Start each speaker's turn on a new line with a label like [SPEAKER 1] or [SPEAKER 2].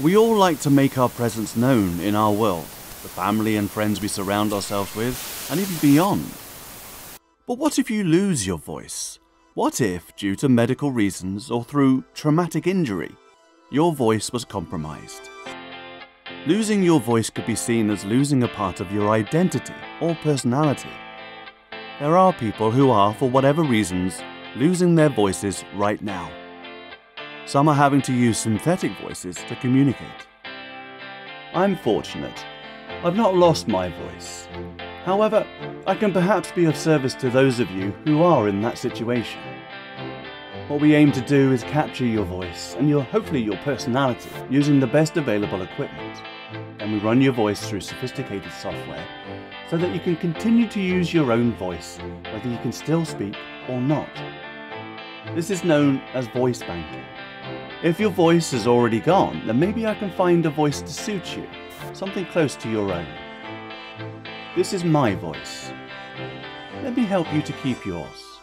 [SPEAKER 1] We all like to make our presence known in our world, the family and friends we surround ourselves with, and even beyond. But what if you lose your voice? What if, due to medical reasons or through traumatic injury, your voice was compromised? Losing your voice could be seen as losing a part of your identity or personality. There are people who are, for whatever reasons, losing their voices right now. Some are having to use synthetic voices to communicate. I'm fortunate. I've not lost my voice. However, I can perhaps be of service to those of you who are in that situation. What we aim to do is capture your voice and your hopefully your personality using the best available equipment. Then we run your voice through sophisticated software so that you can continue to use your own voice whether you can still speak or not. This is known as voice banking. If your voice is already gone, then maybe I can find a voice to suit you, something close to your own. This is my voice. Let me help you to keep yours.